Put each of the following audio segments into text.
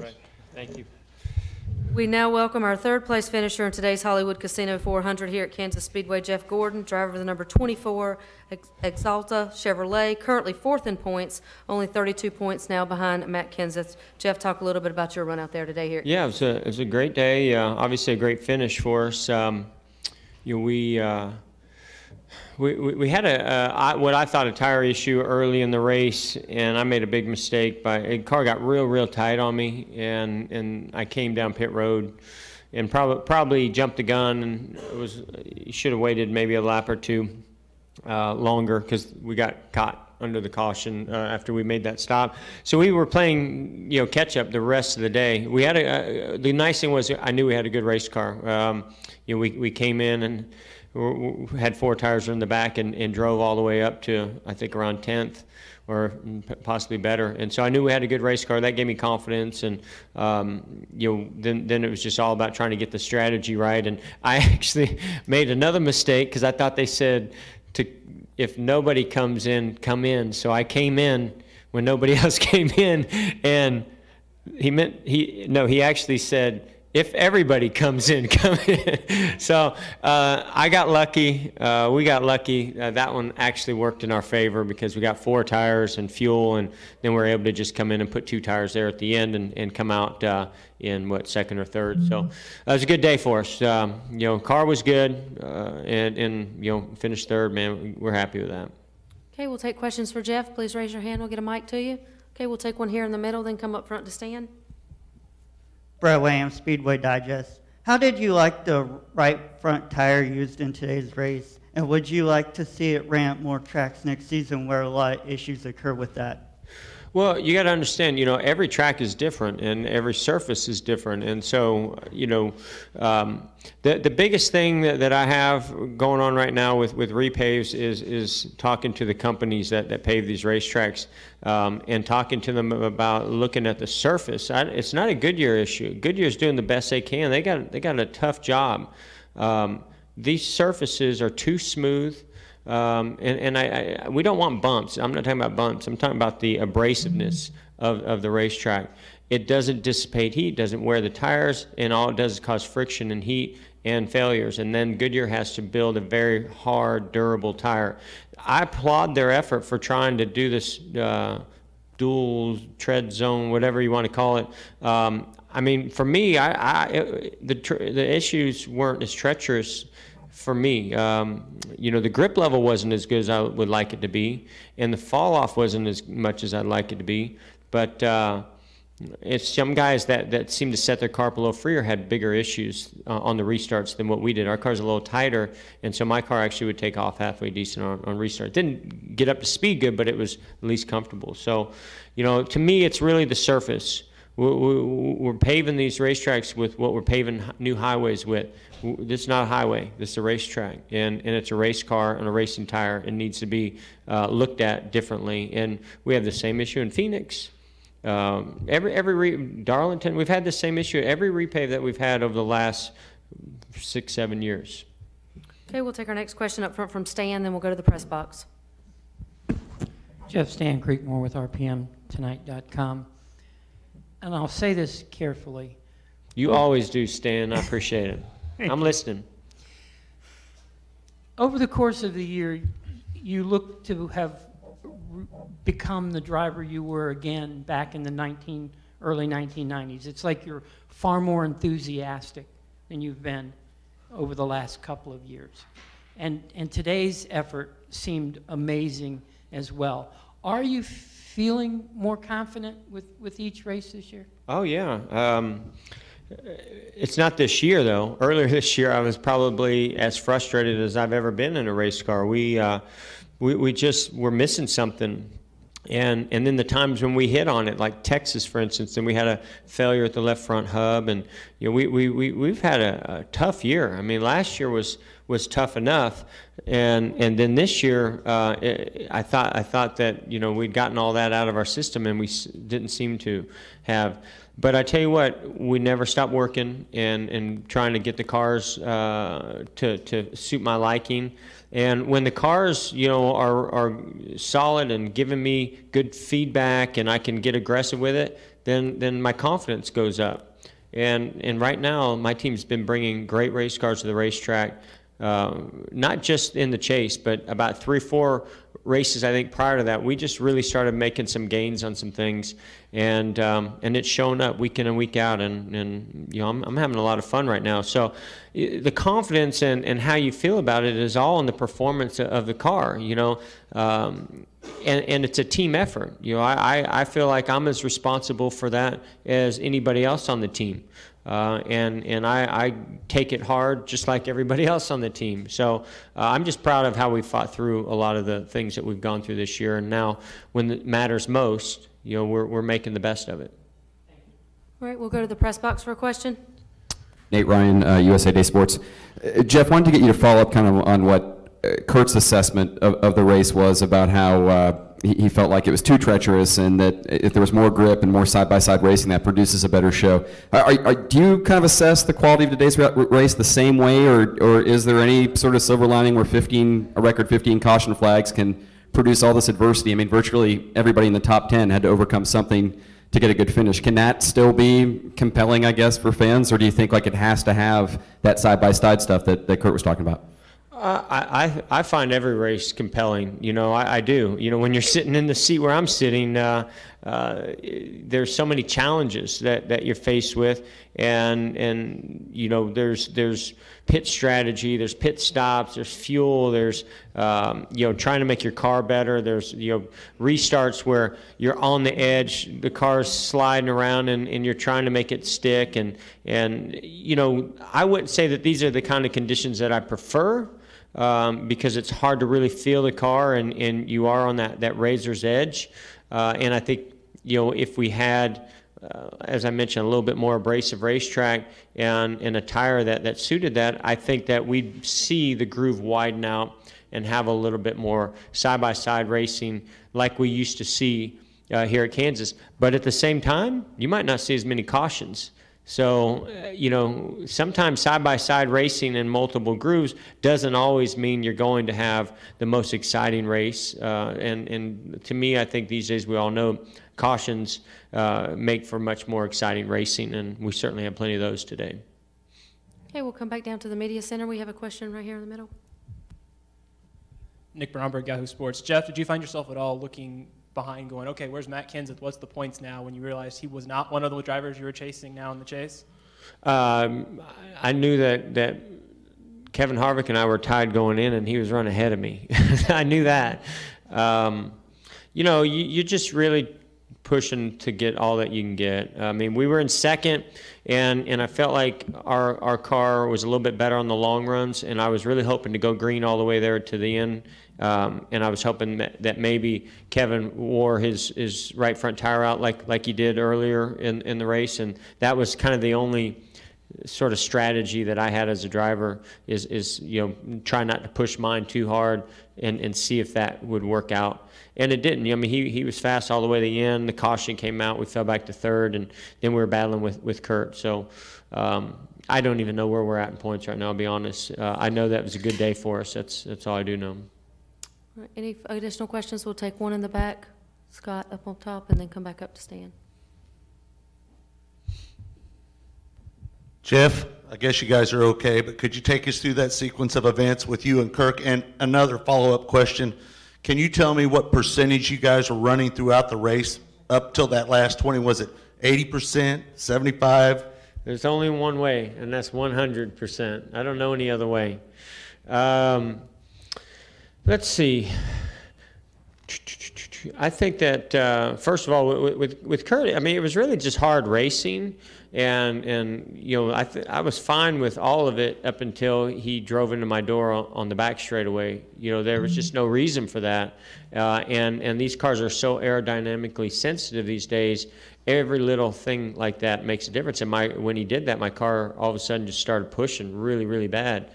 everybody. Thank you. We now welcome our third place finisher in today's Hollywood Casino 400 here at Kansas Speedway, Jeff Gordon, driver of the number 24 Ex- Axalta Chevrolet, currently fourth in points, only 32 points now behind Matt Kenseth. Jeff, talk a little bit about your run out there today here. Yeah, it was a, it was a great day. Uh, obviously, a great finish for us. Um, you know, we, uh, we, we had a, what I thought a tire issue early in the race, and I made a big mistake. By the car got real, real tight on me, and and I came down pit road, and probably probably jumped the gun. And it was should have waited maybe a lap or two uh, longer because we got caught under the caution uh, after we made that stop. So we were playing, you know, catch up the rest of the day. We had a, uh, the nice thing was I knew we had a good race car. Um, you know, we, we came in and had four tires in the back and, and drove all the way up to I think around 10th or possibly better. And so I knew we had a good race car. That gave me confidence. And um, you know, then then it was just all about trying to get the strategy right. And I actually made another mistake because I thought they said to if nobody comes in, come in. So I came in when nobody else came in, and he meant he no, he actually said if everybody comes in, come in. so uh, I got lucky. Uh, we got lucky. Uh, that one actually worked in our favor because we got four tires and fuel, and then we are able to just come in and put two tires there at the end and, and come out uh, in what second or third. So uh, it was a good day for us. Um, you know, car was good, uh, and and you know finished third. Man, we're happy with that. Okay, we'll take questions for Jeff. Please raise your hand. We'll get a mic to you. Okay, we'll take one here in the middle, then come up front to stand. Williams, Speedway Digest. How did you like the right front tire used in today's race? And would you like to see it at more tracks next season where a lot of issues occur with that? Well, you got to understand, you know, every track is different and every surface is different. And so, you know, um, the, the biggest thing that, that I have going on right now with, with repaves is, is talking to the companies that, that pave these racetracks um, and talking to them about looking at the surface. I, it's not a Goodyear issue. Goodyear's doing the best they can. They got, they got a tough job. Um, these surfaces are too smooth. Um, and and I, I, we don't want bumps. I'm not talking about bumps. I'm talking about the abrasiveness of, of the racetrack. It doesn't dissipate heat, doesn't wear the tires, and all it does is cause friction and heat and failures. And then Goodyear has to build a very hard, durable tire. I applaud their effort for trying to do this uh, dual tread zone, whatever you want to call it. Um, I mean, for me, I, I it, the the issues weren't as treacherous for me. Um, you know, the grip level wasn't as good as I would like it to be, and the fall off wasn't as much as I'd like it to be. But uh, it's some guys that, that seem to set their car a little freer had bigger issues uh, on the restarts than what we did. Our car's a little tighter, and so my car actually would take off halfway decent on, on restart. Didn't get up to speed good, but it was at least comfortable. So, you know, to me, it's really the surface. We're, we're paving these racetracks with what we're paving new highways with. This is not a highway. This is a racetrack, and, and it's a race car and a racing tire. It needs to be uh, looked at differently. And we have the same issue in Phoenix. Um, every every re- Darlington, we've had the same issue. Every repave that we've had over the last six seven years. Okay, we'll take our next question up front from Stan, then we'll go to the press box. Jeff Stan Creekmore with RPMTonight.com. And I'll say this carefully. You always do, Stan. I appreciate it. I'm listening. Over the course of the year, you look to have become the driver you were again back in the 19, early 1990s. It's like you're far more enthusiastic than you've been over the last couple of years. And, and today's effort seemed amazing as well. Are you feeling more confident with, with each race this year? Oh, yeah. Um, it's not this year, though. Earlier this year, I was probably as frustrated as I've ever been in a race car. We, uh, we, we just were missing something. And, and then the times when we hit on it, like Texas, for instance, and we had a failure at the left front hub. And you know, we, we, we, we've had a, a tough year. I mean, last year was, was tough enough. And, and then this year, uh, it, I, thought, I thought that you know, we'd gotten all that out of our system, and we didn't seem to have. But I tell you what, we never stopped working and, and trying to get the cars uh, to, to suit my liking. And when the cars, you know, are, are solid and giving me good feedback and I can get aggressive with it, then then my confidence goes up. And and right now, my team's been bringing great race cars to the racetrack, uh, not just in the chase, but about three, four races I think prior to that, we just really started making some gains on some things, and um, and it's shown up week in and week out, and and you know I'm, I'm having a lot of fun right now. So the confidence and, and how you feel about it is all in the performance of the car, you know. Um, and, and it's a team effort. You know, I, I, I feel like I'm as responsible for that as anybody else on the team. Uh, and and I, I take it hard just like everybody else on the team. So uh, I'm just proud of how we fought through a lot of the things that we've gone through this year. And now, when it matters most, you know, we're, we're making the best of it. All right, we'll go to the press box for a question. Nate Ryan, uh, USA Today Sports. Uh, Jeff, wanted to get you to follow up kind of on what uh, Kurt's assessment of, of the race was about how uh, he, he felt like it was too treacherous and that if there was more grip and more side-by-side racing, that produces a better show. Are, are, do you kind of assess the quality of today's race the same way, or, or is there any sort of silver lining where 15, a record 15 caution flags can produce all this adversity? I mean, virtually everybody in the top 10 had to overcome something to get a good finish. Can that still be compelling, I guess, for fans, or do you think like it has to have that side by side stuff that, that Kurt was talking about? I, I I find every race compelling. You know, I, I do. You know, when you're sitting in the seat where I'm sitting, uh, uh, there's so many challenges that, that you're faced with, and and you know, there's there's pit strategy, there's pit stops, there's fuel, there's um, you know trying to make your car better. There's you know restarts where you're on the edge, the car's sliding around, and, and you're trying to make it stick. And and you know, I wouldn't say that these are the kind of conditions that I prefer um, because it's hard to really feel the car and, and you are on that, that razor's edge. Uh, and I think, you know, if we had, uh, as I mentioned, a little bit more abrasive racetrack and, and a tire that, that suited that, I think that we'd see the groove widen out and have a little bit more side by side racing like we used to see uh, here at Kansas. But at the same time, you might not see as many cautions. So, uh, you know, sometimes side by side racing in multiple grooves doesn't always mean you're going to have the most exciting race. Uh, and, and to me, I think these days we all know cautions uh, make for much more exciting racing, and we certainly have plenty of those today. Okay, we'll come back down to the media center. We have a question right here in the middle. Nick Bromberg, Yahoo Sports. Jeff, did you find yourself at all looking behind, going, okay, where's Matt Kenseth? What's the points now? When you realized he was not one of the drivers you were chasing now in the chase? Um, I knew that, that Kevin Harvick and I were tied going in, and he was running ahead of me. I knew that. Um, you know, you, you're just really pushing to get all that you can get. I mean, we were in second, and, and I felt like our, our car was a little bit better on the long runs, and I was really hoping to go green all the way there to the end. Um, and I was hoping that, that maybe Kevin wore his, his right front tire out like, like he did earlier in, in the race, and that was kind of the only sort of strategy that I had as a driver is, is you know try not to push mine too hard and, and see if that would work out. And it didn't. I mean, he, he was fast all the way to the end. The caution came out. We fell back to third, and then we were battling with, with Kurt. So um, I don't even know where we're at in points right now. I'll be honest. Uh, I know that was a good day for us. That's that's all I do know. Any additional questions? We'll take one in the back, Scott up on top, and then come back up to Stan. Jeff, I guess you guys are okay, but could you take us through that sequence of events with you and Kurt? And another follow-up question, can you tell me what percentage you guys were running throughout the race up till that last 20? Was it 80%, 75? There's only one way, and that's 100%. I don't know any other way. Um, let's see. I think that uh, first of all, with, with with Kurt, I mean, it was really just hard racing, and and you know, I th- I was fine with all of it up until he drove into my door on, on the back straightaway. You know, there was just no reason for that, uh, and and these cars are so aerodynamically sensitive these days. Every little thing like that makes a difference. And my when he did that, my car all of a sudden just started pushing really really bad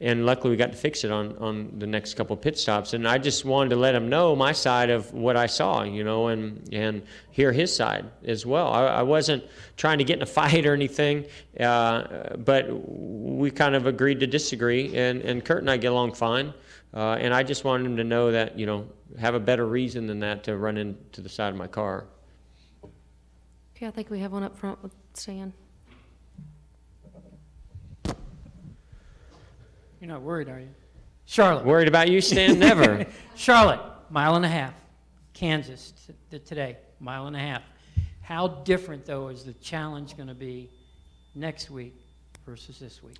and luckily we got to fix it on, on the next couple pit stops. And I just wanted to let him know my side of what I saw, you know, and and hear his side as well. I, I wasn't trying to get in a fight or anything, uh, but we kind of agreed to disagree. And and Kurt and I get along fine. Uh, and I just wanted him to know that you know have a better reason than that to run into the side of my car. Okay, I think we have one up front with Stan. You're not worried, are you? Charlotte. Worried about you, Stan? Never. Charlotte, mile and a half. Kansas today, mile and a half. How different, though, is the challenge going to be next week versus this week?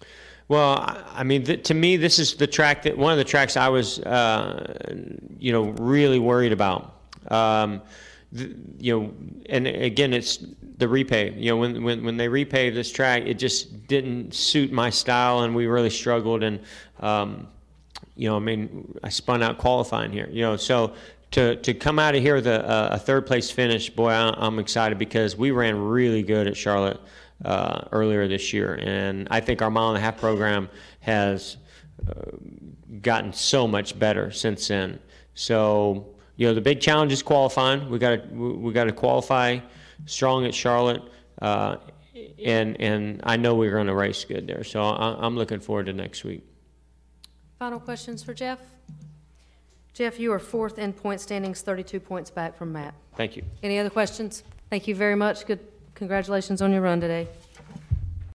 Well, I mean, th- to me, this is the track that one of the tracks I was, uh, you know, really worried about. Um, you know, and again, it's the repave. You know, when when when they repaved this track, it just didn't suit my style, and we really struggled. And um, you know, I mean, I spun out qualifying here. You know, so to to come out of here with a, a third place finish, boy, I, I'm excited because we ran really good at Charlotte uh, earlier this year, and I think our mile and a half program has uh, gotten so much better since then. So you know, the big challenge is qualifying. We got to we got to qualify strong at Charlotte. Uh, and and I know we're going to race good there, so I, I'm looking forward to next week. Final questions for Jeff? Jeff, you are fourth in point standings, 32 points back from Matt. Thank you. Any other questions? Thank you very much. Good, congratulations on your run today.